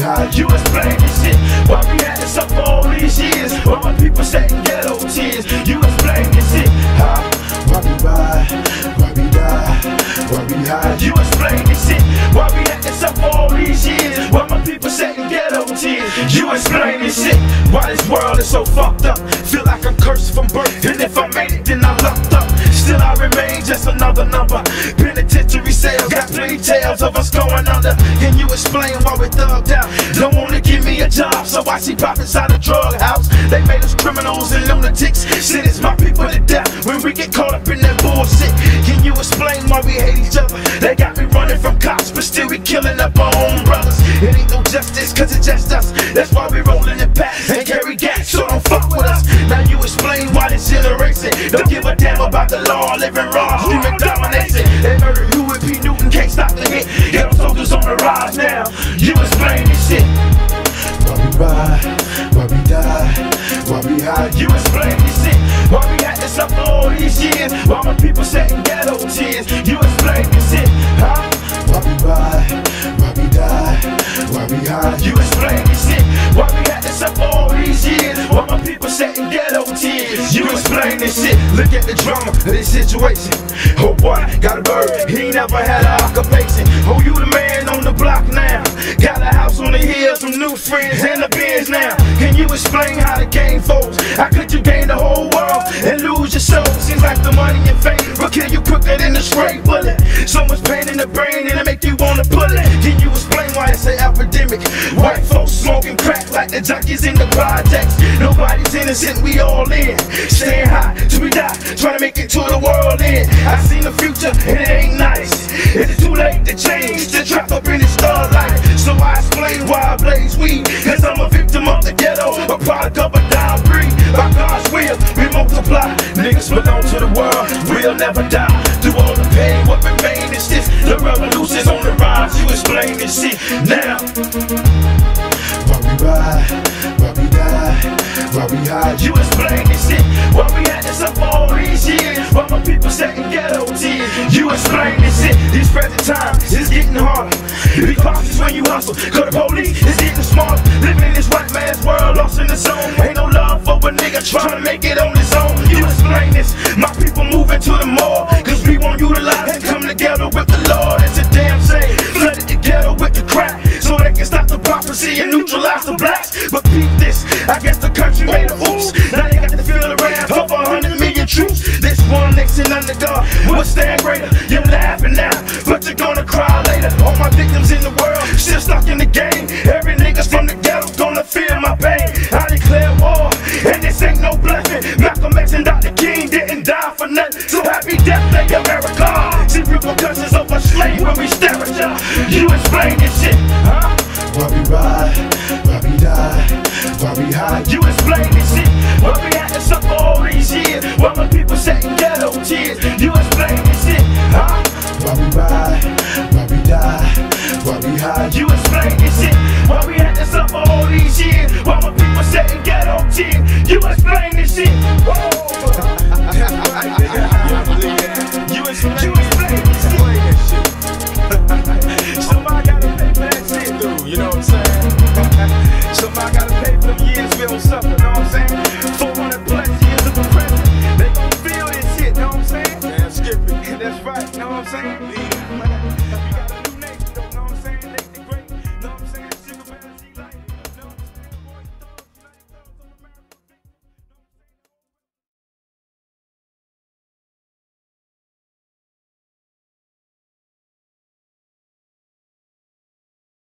hide? You explain this shit. Why we had this up all these years? Why my people shedding ghetto tears? You explain this shit. Huh? Why we ride? Why we die? Why we hide? You explain this shit. Why we had this up all these years? Why my people shedding ghetto tears? You explain this shit. Why this world is so fucked up? Feel like I'm cursed from birth. And if I made it, then I'm locked up. Still I remain just another number. Penitentiary cells got plenty tales of us going under. Can you explain why we thugged out? Don't wanna give me a job, so I see pop inside a drug house. They made us criminals and lunatics. Sentence my people to death when we get caught up in that bullshit. Can you explain why we hate each other? They got me running from cops, but still we killing up our own brothers. It ain't no justice, cause it's just You explain this shit. Why we had this up for all these years? Why my people shedding ghetto tears? You explain this shit, huh? Why we ride, why we die, why we hide. You explain this shit. Why we had this up for all these years? Why my people shedding ghetto tears? You explain this shit. Look at the drama of this situation. Oh boy, got a bird. He never had an occupation. Oh, you the man on the block now. Got a house on the hill, some new friends and a biz now. You explain how the game folds? How could you gain the whole world and lose your soul? Seems like the money and fame will kill you quicker than a straight bullet. So much pain in the brain and it make you wanna pull it. Can you explain why it's an epidemic? White folks smoking crack like the junkies in the projects. Nobody's innocent, we all in. Staying high till we die, trying to make it to the world end. I seen the future and it ain't nice. It's too late to change, to trap up in the starlight. So I explain why I blaze weed. Cause I'm a explain this shit now. Why we ride, why we die, why we hide. You explain this shit. Why we had this up all these years? Why my people shedding ghetto tears? You explain this shit. These present times is getting harder. Be cautious when you hustle, cause the police is getting smarter. Living in this white man's world, lost in the zone. Ain't no love for a nigga trying to make it on his own. You explain this. My people moving to the mall, cause we won't utilize one nation under God will stand greater. You're laughing now, but you're gonna cry later. All my victims in the world still stuck in the game. Every nigga's from the ghetto gonna feel my pain. I declare war, and this ain't no bluffing. Malcolm X and Dr. King didn't die for nothing. So happy death day, America. See repercussions of a slave when we stare at ya. You explain this shit, huh? Why we ride, why we die, why we hide. You explain this shit.